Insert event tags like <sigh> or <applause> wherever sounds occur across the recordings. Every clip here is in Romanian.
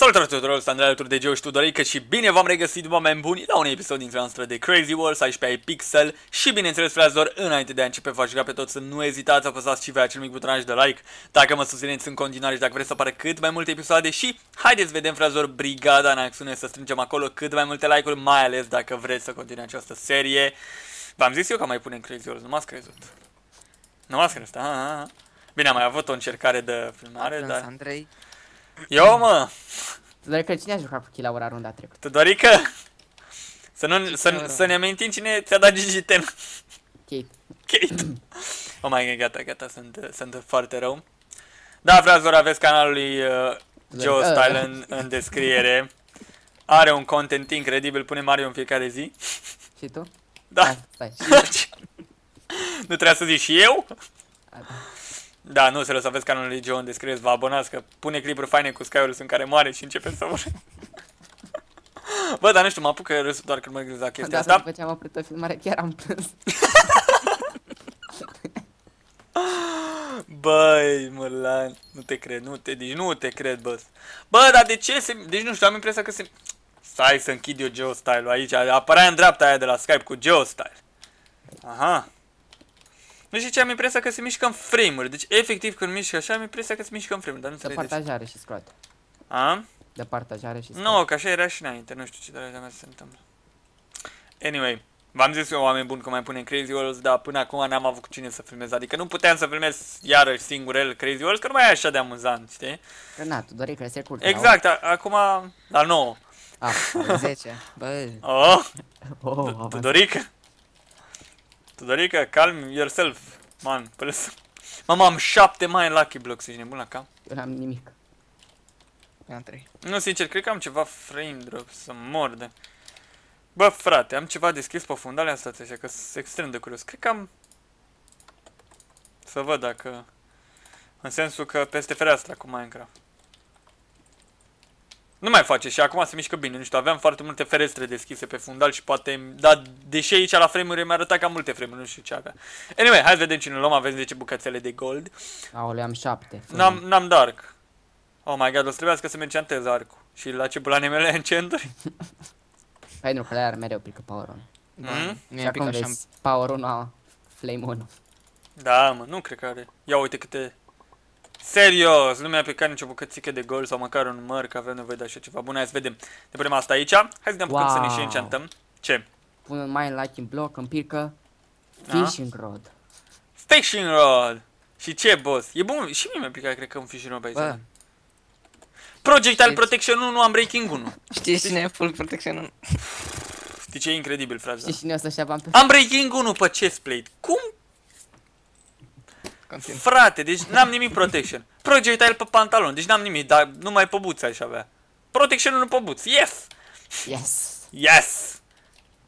Salutare tuturor, sunt Andrei alături de Geo și Tudorică și bine v-am regăsit după oameni buni la un episod din noastră de Crazy Wars aici pe iPixel și bineînțeles fraților, înainte de a începe v-aș ruga pe toți să nu ezitați să apăsați și pe acel mic butonaj de like dacă mă susțineți în continuare și dacă vreți să apară cât mai multe episoade și haideți să vedem fraților brigada în acțiune să strângem acolo cât mai multe like-uri, mai ales dacă vreți să continue această serie. V-am zis eu că mai punem Crazy Wars, nu m-ați crezut. Nu m-ați crezut, aha, aha. Bine, am mai avut o încercare de filmare, dar... Andrei. Eu, mă! Doar că cine a jucat cu Chilaura runda trecută? Tudorică! Să, nu, să, să ne amintim cine ți-a dat Gigiten. Kate. Kate. Oh my god, gata, gata, sunt, sunt foarte rău. Da, fraților, aveți canalul lui uh, Joe Style în, în descriere. Are un content incredibil, pune Mario în fiecare zi. Și tu? Da. Hai, stai. <laughs> nu trebuia să zici și eu? Hai, Da, nu, să aveți canalul lui Joe în descriere, vă abonați că pune clipuri faine cu Skywars în care moare și începem să urmă. Bă, dar nu știu, mă apucă râsul doar când mă gândesc la chestia Data asta. după ce am oprit o filmare, chiar am plâns. <laughs> Băi, Mărlan, nu te cred, nu te, deci nu te cred, bă. Bă, dar de ce se, deci nu știu, am impresia că se... Stai să închid eu Geostyle-ul aici, apărea în dreapta aia de la Skype cu Geostyle. Aha. Nu știu ce am impresia că se mișcă în frame-uri, deci efectiv când mișcă așa am impresia că se mișcă în frame-uri, dar nu De înțeleg de ce. partajare și scoate. A? De partajare și scoate. Nu, că așa era și înainte, nu știu ce de mea se întâmplă. Anyway, v-am zis eu, oameni buni, că mai punem Crazy Worlds, dar până acum n-am avut cu cine să filmez. Adică nu puteam să filmez iarăși singur el Crazy Worlds, că nu mai e așa de amuzant, știi? Că na, tu dori că se curte. Exact, a- acum, la 9. Ah, 10. Bă, Oh, oh, oh, avans. Tudorică. Tudorică, calm yourself, man, please. Mamă, am șapte mai în Lucky Blocks, ești nebun la cap? Eu n-am nimic. Andrei. Nu, sincer, cred că am ceva frame drop să mor de... Bă, frate, am ceva deschis pe fundalea asta, așa că sunt extrem de curios. Cred că am... Să văd dacă... În sensul că peste fereastra cu Minecraft. Nu mai face și acum se mișcă bine, nu știu, aveam foarte multe ferestre deschise pe fundal și poate... Dar deși aici la frame-uri mi arăta că am multe frame-uri, nu știu ce avea. Anyway, hai să vedem cine luăm, avem 10 bucățele de gold. Aoleu, am șapte. N-am, n-am dark. Oh my god, o să trebuiască să-mi enchantez arcul. Și la ce bulane mele <laughs> enchanturi? Pentru că le are mereu pică Power 1. Mm? Nu Și e pic acum așa. vezi Power 1 a Flame 1. Da, mă, nu cred că are. Ia uite câte... Serios, nu mi-a picat nicio bucățică de gol sau măcar un măr, că avem nevoie de așa ceva. Bun, hai să vedem. De punem asta aici. Hai să ne apucăm să ne și Wow. enchantăm. Ce? Pun un mine like in block, îmi pică Da. Fishing Rod. Fishing rod! Și ce, boss? E bun, și mie mi-a picat, cred că un fishing rod pe aici. Bă. da. Projectile Știți- Protection 1, am Breaking 1. <laughs> Știți cine e full protection? Știi ce e incredibil, frate? Știți cine o să-și avem pe... Am Breaking 1 pe chestplate. Cum? Continuu. Frate, deci n-am nimic protection. Projectile pe pantalon, deci n-am nimic, dar numai pe buți aș avea. Protection 1 pe buți, yes! Yes! Yes!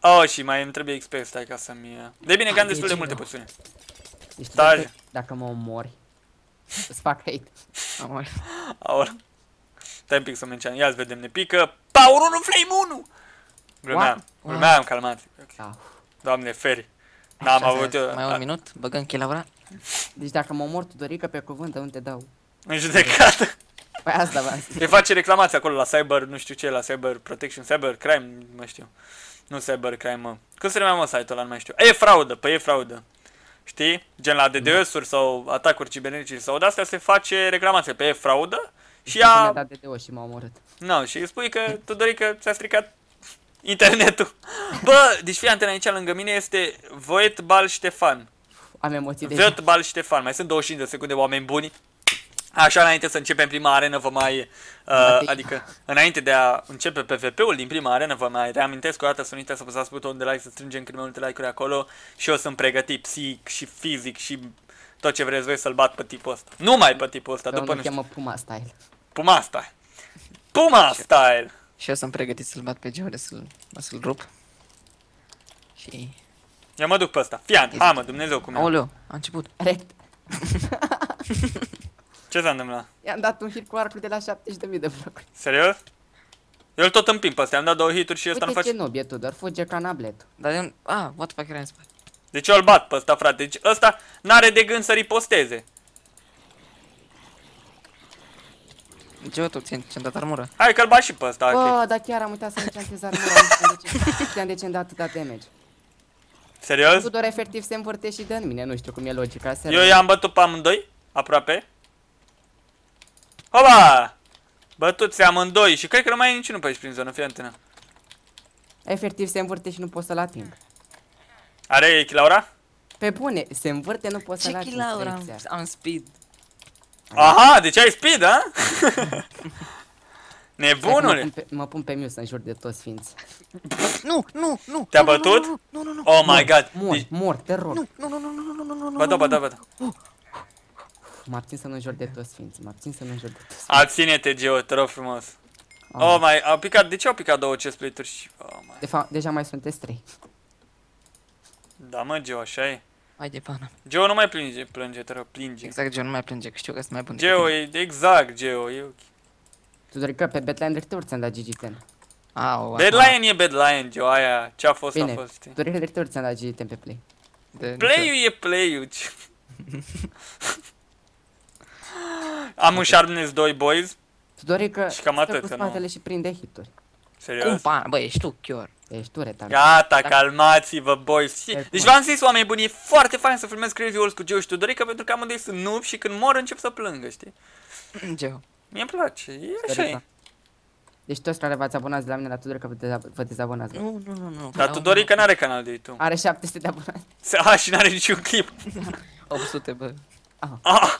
Oh, și mai îmi trebuie XP, stai ca să-mi... uh, De bine că am Ai, destul de de multe ce poțiune. Deci Tare. dacă, dacă mă omori, îți fac hate. <laughs> Amor. Aoleu. Stai un pic să menționăm. Ia să vedem, ne pică Power 1 Flame 1! Glumeam, What? glumeam, calmat. Da. Doamne, feri. N-am Așa, avut eu... Mai un minut, băgăm chilaura. Deci dacă mă omor tu dorică pe cuvânt, nu te dau. În judecată. Păi asta v-am zis. Îi face reclamație acolo la Cyber, nu știu ce, la Cyber Protection, Cyber Crime, nu mai știu. Nu Cyber Crime, mă. Cum se numea mă site-ul ăla, nu mai știu. E fraudă, pe e fraudă. Știi? Gen la DDoS-uri sau atacuri cibernetice sau de astea se face reclamație pe e fraudă și Știi că mi-a ea... dat DDO și m-a omorât. Nu, și îi spui că Tudorică ți-a stricat internetul. <laughs> Bă, deci fii antena aici lângă mine este Voet Bal Ștefan. Am emoții deja. Voet Bal Ștefan. Mai sunt 25 de secunde, oameni buni. Așa, înainte să începem prima arenă, vă mai... Uh, Bătăi. adică, înainte de a începe PvP-ul din prima arenă, vă mai reamintesc o dată să nu uitați să apăsați butonul de like, să strângem cât mai multe like-uri acolo și eu sunt pregătit psihic și fizic și tot ce vreți voi să-l bat pe tipul ăsta. Numai pe tipul ăsta, Pe după unul nu știu. cheamă Puma Style. Puma style. Puma style. Și eu sunt pregătit să-l bat pe Geore, să-l să-l rup. Și... Eu mă duc pe ăsta. Fian, hai mă, Dumnezeu cum e. Aoleu, a început. Rect. <laughs> Ce s-a întâmplat? I-am dat un hit cu arcul de la 70.000 de blocuri. Serios? Eu îl tot împing pe ăsta, am dat două hituri și ăsta nu Uite face... ce noob e Tudor, fuge ca nablet. Dar de un... Ah, what the fuck era în spate. Deci eu îl bat pe ăsta, frate. Deci ăsta n-are de gând să riposteze. Geo, tu ți-ai ți-am dat armură. Hai că-l bat și pe ăsta, ok. Bă, dar chiar am uitat să închantez armura, nu știu de ce. <laughs> Nu știam de ce îmi dat atâta damage. Serios? Tudor efectiv se învârte și dă în mine, nu știu cum e logica. Eu i-am bătut pe amândoi, aproape. Hoba! Bătuți amândoi și cred că nu mai e niciunul pe aici prin zonă, fii antenă. Efectiv se învârte și nu pot să-l ating. Are Chilaura? Pe bune, se învârte, nu pot Ce să-l ating. kilaura am, direcția. am speed. Aha, deci ai speed, a? <laughs> Nebunule! Mă pun, pe, mă pun pe muse jur de toți ființi. Nu, nu, nu! Te-a bătut? Nu, nu, nu! Oh my god! Mor, deci- mor, te rog! Nu, nu, nu, nu, nu, nu, nu, nu, Bă, da, bă, da, bă, da! Mă abțin să nu jur de toți ființi, mă abțin să nu jur de toți ființi. Abține-te, Geo, te rog frumos. Ah. Oh my, au picat, de ce au picat două chestplate-uri și... Oh my. De fapt, deja mai sunteți trei. Da, mă, Geo, așa e. Hai de pana. Geo nu mai plânge, plânge, te rog, plânge. Exact, Geo nu mai plânge, că știu că sunt mai bun Geo e, exact, Geo, e ok. Tu doar că pe Badline drepturi ți-am dat GG ten. Au, Badline e Badline, Geo, aia, ce-a fost, Bine, a fost. Bine, doar că drepturi ți-am dat GG ten pe play. De play-ul e play-ul. <laughs> Am un Sharpness 2, boys. Tu doar că și cam atât, cu nu? și prinde hituri. Serios? Cum pan? Băi, ești tu, Chior. Ești tu retard. Gata, calmați-vă, boys. Și- E Deci bun. v-am zis, oameni buni, e foarte fain să filmez Crazy Wars cu Geo și Tudorica pentru că amândoi sunt noob și când mor încep să plângă, știi? <clears throat> Geo. Mie îmi place, e așa Tudorica. e. Deci toți care v-ați abonat de la mine la Tudorica vă, deza- vă dezabonați. bă. Nu, nu, nu, nu. Dar Tudorica n-are canal de YouTube. Are 700 de abonați. Se- A, și n-are niciun clip. <laughs> 800, bă. Ah,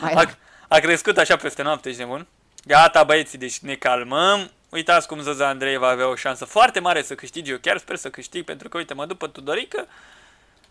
Mai a, a crescut așa peste noapte, ești nebun? Gata, băieții, deci ne calmăm. Uitați cum Zoza Andrei va avea o șansă foarte mare să câștige. Eu chiar sper să câștig, pentru că, uite, mă duc pe Tudorica.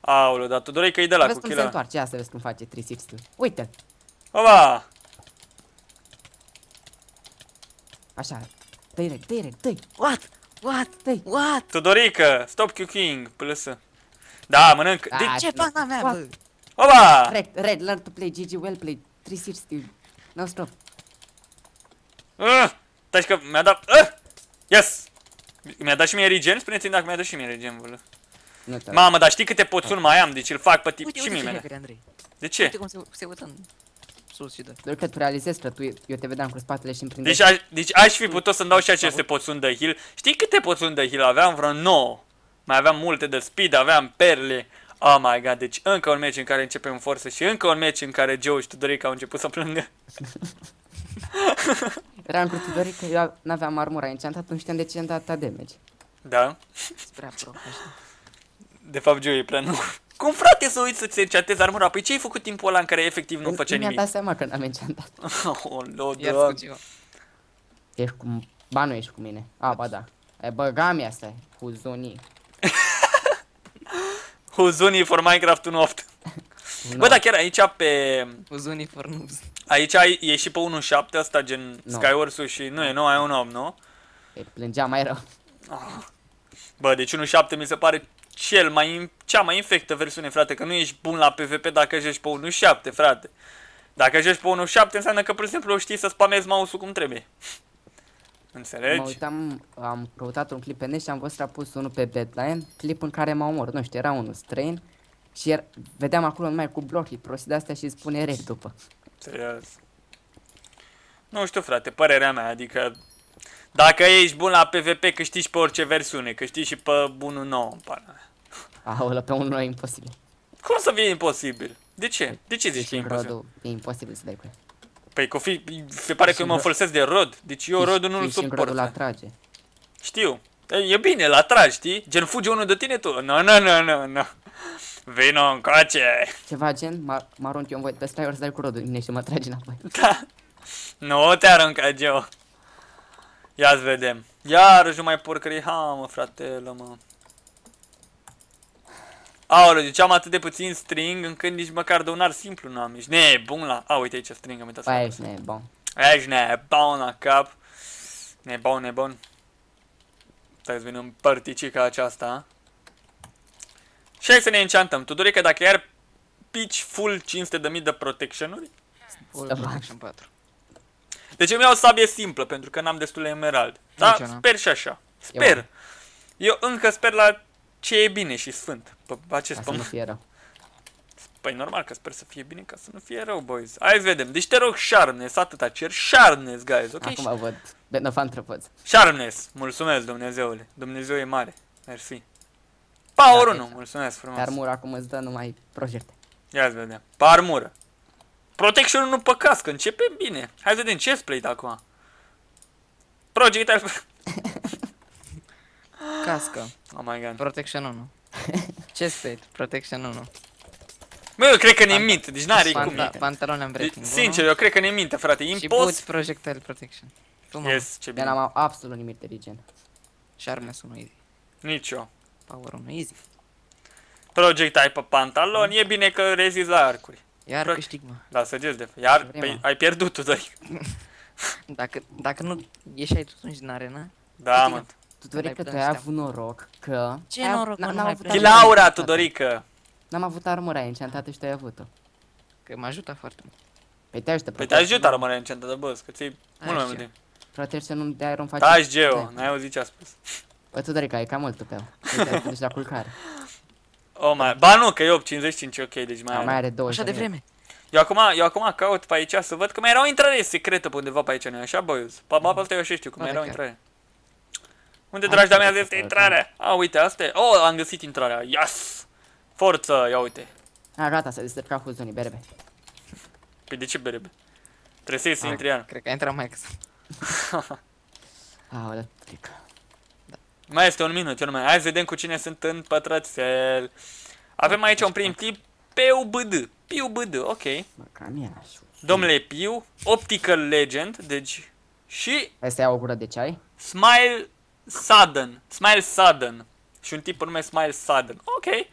Aoleu, dar Tudorica e de la Vezi cu cum se killa. întoarce, ia să vezi cum face 360 Uite, Oba! așa. Dă-i reg, dă-i reg, dă-i, What? What? dă-i. What? Tudorica, stop Q King, plăsă. Da, mănânc. Da. De... Ah, Ce pana mea, What? bă? Oba! Red, red, learn to play GG, well played, 360 No stop. Uh, Stai că mi-a dat... Uh! Yes! Mi-a dat și mie regen? Spuneți-mi dacă mi-a dat și mie regen, bă. Nu te Mamă, dar știi câte poțiuni mai am? Deci îl fac pe tip Uite, și uite mie ce mi-a dat. hacker, Andrei. De ce? Uite cum se, se uită în sus și dă. Doar că tu realizezi că tu, eu te vedeam cu spatele și îmi prindeai. Deci, aș, deci aș fi putut să-mi dau și aceste poțiuni de heal. Știi câte poțiuni de heal aveam? Vreo 9. Mai aveam multe de speed, aveam perle. Oh my god, deci încă un meci în care începem forță și încă un meci în care Joe și Tudorica au început să plângă. <laughs> Eram cu Tudoric că eu n-aveam armura enchantată, nu știam de ce am dat atâta damage. Da? Sunt prea pro. așa. De fapt, Joe e prea nu. Cum frate să uiți să-ți enchantezi armura? Păi ce ai făcut timpul ăla în care efectiv nu făcea Mi-am nimic? dat seama că n-am enchantat. <laughs> Oh, no, Ia doamne. Geo. Ești cu... Ba nu ești cu mine. A, ba da. E băga mi asta, cu zonii. Huzunii <laughs> for Minecraft 1.8. <laughs> Bă, dar chiar aici pe... Uzunii for noobs. Aici ai- e și pe 1.7 ăsta gen Nu. Skywars-ul și nu e, nu, ai 1.8, nu? E, plângea mai rău. Bă, deci 1.7 mi se pare cel mai, cea mai infectă versiune, frate, că nu ești bun la PvP dacă joci pe 1.7, frate. Dacă joci pe 1.7 înseamnă că, pur și simplu, știi să spamezi mouse-ul cum trebuie. <laughs> Mă Înțelegi? uitam, am căutat un clip pe net și am văzut că a pus unul pe Bedline, clip în care m-a omorât, nu știu, era unul strain și er, vedeam acolo numai cu bloc hit, prostii de astea și spune rec după. Serios. Nu știu, frate, părerea mea, adică... Dacă ești bun la PvP, câștigi pe orice versiune, câștigi și pe 1.9, în pana mea. Aolă, pe unul e imposibil. Cum să fie imposibil? De ce? De ce zici că e Deci în imposibil? rodul e imposibil să dai cu el. Păi că fi, se pare că eu mă folosesc de rod, deci eu rodul nu-l Și în suport. rodul frate. atrage. Știu. E, e bine, la tragi, știi? Gen fuge unul de tine tu. Nu, nu, nu, nu, nu. Vino încoace. Ceva gen, mă mă arunc eu în voi pe Skyward să dai cu rodul mine și mă tragi înapoi. <laughs> Da. Nu te arunca, Geo. Ia-ți vedem. Iarăși nu mai porcării. Ha, mă, fratele, mă. Aoleu, deci am atât de puțin string încât nici măcar de un ar simplu n am. Ești nebun la... A, uite aici string, am uitat să Păi fac. ești nebun. Ești nebun la cap. Nebun, nebun. Stai să venim părticica aceasta. A? Și hai să ne enchantăm. Tudorica, dacă iar pitch full 500.000 de protection-uri, Full Să bagi. protection 4. Deci îmi iau sabie simplă, pentru că n-am destule emerald. Da, Nici eu n-am. sper și așa. Sper. Eu Eu încă sper la ce e bine și sfânt pe acest Ca să nu pământ. fie rău. Păi normal că sper să fie bine ca să nu fie rău, boys. Hai să vedem. Deci te rog, Sharpness, atâta cer. Sharpness, guys, ok? Acum văd Ben of Anthropods. Sharpness, mulțumesc, Dumnezeule. Dumnezeu e mare. Mersi. Power Da, 1, exact. mulțumesc frumos. Dar mur acum îți dă numai projecte. Ia să vedem. Pe armură. Protection nu pe cască, începe bine. Hai să vedem chestplate acum. Projectile... <laughs> Cască. Oh my god. Protection 1. <laughs> Chestplate. Protection 1. Bă, eu cred că ne minte, deci n-are cum. Panta pantaloni Deci, unbreaking. sincer, eu cred că ne minte, frate. Și Impost. boots projectile protection. Tu mă. Yes, ce Ben bine. am absolut nimic de regen. Sharpness 1 easy. Nici eu. Power 1 easy. Projectile pe pantalon, e bine că rezist la arcuri. Iar Pro- câștig, mă. Da, săgeți de Iar, Vrem, păi, mă. ai pierdut tu, doi. <laughs> Dacă, dacă nu ieșeai tu atunci din arena, Da, mă. Tudorică, Mai tu ai putem avut noroc că... Ce ai- noroc, n- mă, n-am nu mai avut putem. armura Chilaura, enchantată. Tudorică. N-am avut armura enchantată și tu ai avut-o. că mă ajută foarte mult. Păi te ajută. Păi te ajută armărea încentată, bă, că ți mult mai Așa. multe. Protectionul de Iron face... Taci, Geo, n-ai auzit ce a spus. Bă, Tudorica, e cam mult tupeu. Uite, te duci la culcare. <laughs> Oh, mai... Ba nu, că e 855, ok, deci mai Mai, mai are. are 20 Așa de vreme. Eu acum, eu acum caut pe aici să văd că mai era o intrare secretă pe undeva pe aici, nu așa, boys? Pe mapa asta eu și știu că mai Poate era o chiar. intrare. Unde, Hai dragi să de vedem este pe intrarea? A, uite, asta e. Oh, am găsit intrarea. Yes! Forță, ia uite. A, gata, s-a descărcat huzunii, berbe. Păi de ce berebe? Trebuie să iei să Ah. intri iar. Cred că a intrat mai <laughs> exact. Aoleu, frică. Mai este un minut, eu nu mai. Hai să vedem cu cine sunt în pătrățel. Avem aici un prim clip. PUBD. PUBD, ok. Mă, cam e așa. Domnule Piu, Optical Legend, deci și Asta ia o gură de ceai? Smile Sudden. Smile Sudden. Și un tip pe nume Smile Sudden. Ok.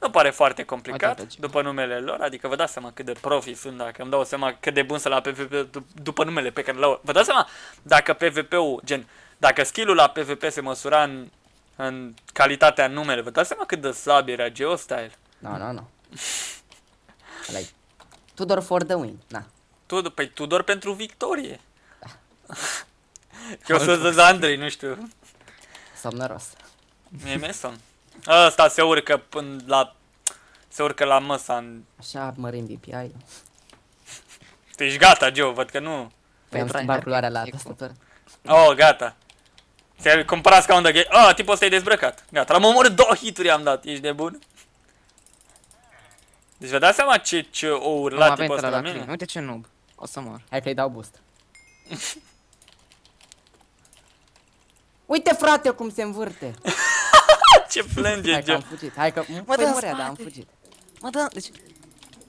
Nu pare foarte complicat Uite, uite. după numele lor, adică vă dați seama cât de profi sunt dacă îmi dau seama cât de bun sunt la PvP dup- după numele pe care l-au. Vă dați seama dacă PvP-ul, gen, dacă skill-ul la PvP se măsura în, în calitatea numele, vă dați seama cât de slab era Geostyle? Nu, nu, nu. Ăla-i <laughs> Tudor for the win. Na. Tu, păi Tudor pentru victorie. <laughs> Eu sunt de Andrei, nu știu. Somnoros. Mie mi somn. Ăsta se urcă până la... Se urcă la măsa în... Așa mărim VPI. Tu ești gata, Joe, văd că nu... Păi am Brian, schimbat culoarea la e cu- tastatură. Oh, gata. Ți-ai cumpărat scaun de game. Ah, tipul ăsta e dezbrăcat. Gata, l-am omorât două hituri am dat. Ești nebun? Deci vă dați seama ce, ce o Nu urla avea tipul ăsta intrat la la mine? clean. Uite ce noob. O să mor. Hai că-i dau boost. <laughs> Uite frate cum se învârte. <laughs> Ce plânge, Hai că am Joe. fugit. Hai că Mă, păi dă în murea, da, am spate. fugit. Mă, da, deci...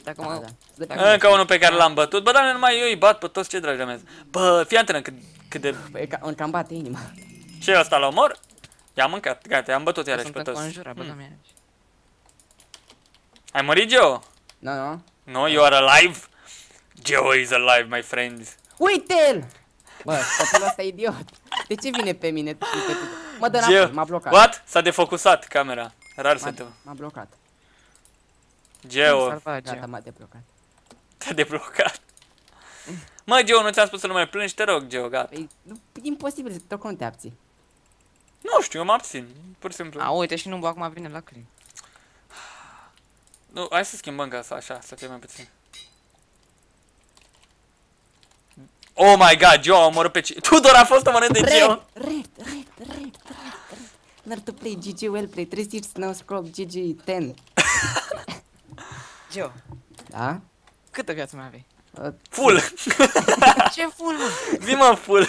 Dacă Da, mă... da. Să dă pe Încă unul pe care l-am bătut. Bă, dar numai eu îi bat pe toți ce dragi de mea. Bă, fii antenă cât, cât de... Păi ca, îmi cam bate inima. Ce ăsta l omor? I-am mâncat, gata, i-am bătut iarăși Sunt pe toți. înconjurat, bă, Hmm. doamne. Ai murit, Geo? Nu, nu. No, you are alive? Geo is alive, my friends. Uite-l! Bă, copilul ăsta e idiot. De ce vine pe mine? Pe tu? Mă dă Geo, înapoi, m-a blocat. What? S-a defocusat camera. Rar se M-a, întâmplă. m-a blocat. Geo, Salva, Gata, Geo. m-a deblocat. te-a deblocat. Mă, Geo, nu ți-am spus să nu mai plângi, te rog, Geo, gata. Păi, nu, e imposibil să te cum te abții. Nu știu, eu mă abțin, pur și simplu. A, uite și nu acum vine la clean. Nu, hai să schimbăm ca să așa, să fie mai puțin. Oh my god, Geo a omorât pe ce... Tudor a fost omorât de Geo. Red, red, red, red, red, red. Learn to play, GG well play, 3 hits, no scroll, GG 10. Geo, Da? câtă viață mai avei? Uh, Full. Ce full, mă! Zi mă, full.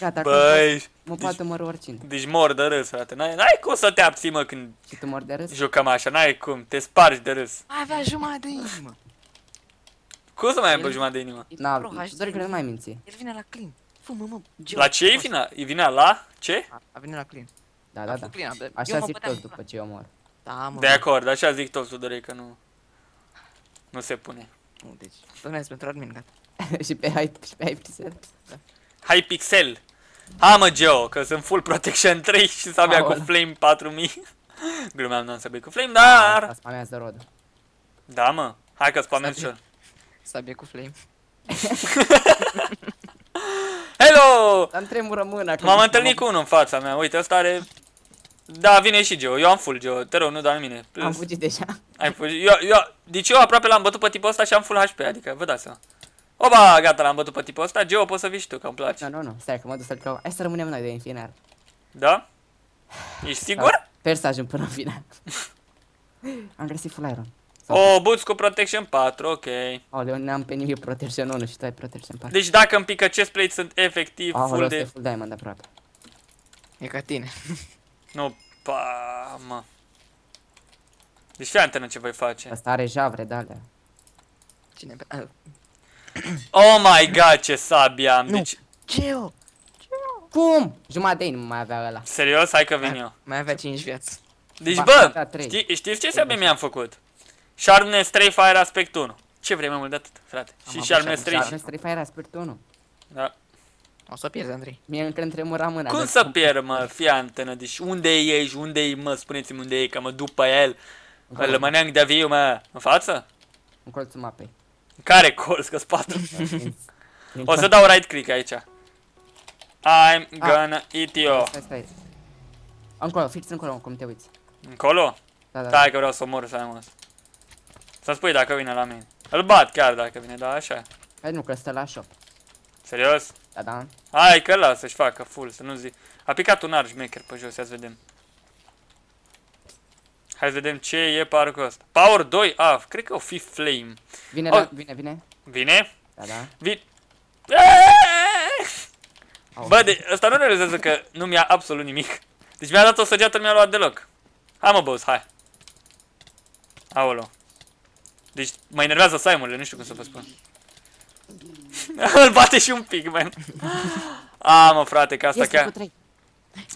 Gata, acum Băi, mă poate omorâ oricine. deci mor de râs, frate. N-ai, n-ai cum să te abții, mă, când Și tu mor de râs? jucăm așa, n-ai cum, te spargi de râs. Mai avea jumătate de inimă. Cum să mai aibă jumătate de inimă? E Na, pro HD. doar că nu mai minți. El vine la clean. Fă, mă, mă, Geo. La ce e poți- vina? E vina la ce? A, a venit la clean. Da, A da, făcut da. clean, a- eu Așa mă zic băteam toți cu- după ce eu mor. Da, mă. De acord, așa zic toți, Tudorei, că nu... Nu se pune. Nu, deci, bănuiesc pentru admin, gata. <laughs> și pe hai, și pe hai pixel. Hai pixel! Ha mă, Geo, că sunt full protection 3 și să abia cu Aoleu. flame 4000. <laughs> Glumeam, nu am să bei cu flame, dar... Asta spamează rodul. Da, mă. Hai că spamez și Sabie. eu. Sabie cu flame. <laughs> Hello! Dar-mi tremură mâna. că M-am zic, întâlnit cu unul în fața mea. Uite, ăsta are Da, vine și Geo. Eu am full Geo. Te rog, nu da mine. Am fugit deja. Ai fugit. Eu, eu, deci eu aproape l-am bătut pe tipul ăsta și am full HP, adică vă dați seama. Oba, gata, l-am bătut pe tipul ăsta. Geo, poți să vii și tu, că îmi place. Nu, nu, nu, stai că mă duc să-l caut. Hai să rămânem noi de în final. Da? Ești sigur? Sper să ajung până în final. Am găsit full iron. Sau- O, boots cu protection 4, ok. Aoleu, n-am pe nimic protection 1 și tu ai protection 4. Deci dacă îmi pică chest plate sunt efectiv Aoleu, full ăsta e de... full diamond aproape. E ca tine. Nu, pa, mă. Deci fii antenă ce voi face. Asta are javre de alea. Cine... a, Oh my god, ce sabie am. Nu. Deci, Geo! Cum? Jumătate nu mai avea ăla. serios, hai că vin eu. Mai avea 5 vieți. Deci, Ba- bă, ba- trei. știi, știți ce sabie mi-am făcut? Sharpness 3 Fire Aspect 1. Ce vrei mai mult de atât, frate? Am Și avut Sharpness 3 și... Sharpness 3 Fire Aspect 1. Da. O să o pierzi, Andrei. Mie încă îmi tremura mâna. Cum de- să pierd, mă, fii antenă? Deci unde ești? Unde e, mă? Spuneți-mi unde e, că mă duc pe el. Îl mănânc de viu, mă. În față? În colțul mapei. Care colț, că patru. <laughs> Din- din O să colț- dau right click aici. I'm Ah. gonna eat you. Stai, stai. Încolo, fix încolo, cum te uiți. Încolo? Da, da. Stai că vreau să omor să am ăsta. Să spui dacă vine la mine. Îl bat chiar dacă vine, da, așa. Hai nu, că stă la shop. Serios? Da, da. Hai că lasă-și facă full, să nu zic. A picat un arch maker pe jos, ia să vedem. Hai să vedem ce e parcul ăsta. Power 2 off, cred că o fi flame. Vine, Oh. la, vine, vine. Vine? Da, da. Vin. Au. Bă, de, ăsta nu realizează că nu mi-a absolut nimic. Deci mi-a dat o săgeată, nu mi-a luat deloc. Hai mă, boss, hai. Aolo. Deci mă enervează Simon, nu știu cum să vă spun. <laughs> Îl bate și un pic, man. A, <laughs> mă, frate, că asta Este chiar... cu 3.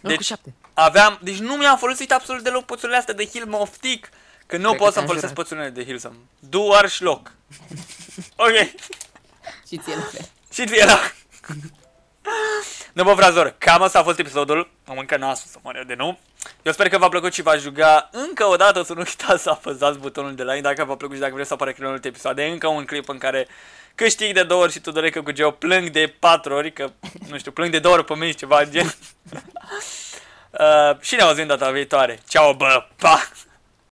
Nu, Deci- cu 7. Aveam, deci nu mi-am folosit absolut deloc poțurile astea de heal moftic. Că nu Cred pot că să-mi te-am folosesc jurat. poțurile de heal să-mi... Doar și loc. <laughs> Ok. Și ție la fel. Și ție la... Nu bă, frazor, cam asta a fost episodul. Am încă nasul să mă de nu. Eu sper că v-a plăcut și v-aș juga încă o dată să nu <laughs> uitați să apăsați butonul de like dacă v-a plăcut și dacă vreți să apară în alte episoade. Încă un clip în care câștig de două ori și tu că cu Geo plâng de patru ori, că nu știu, plâng de două ori pe mine ceva gen. <laughs> uh, și ne auzim data viitoare. Ceau, bă, pa!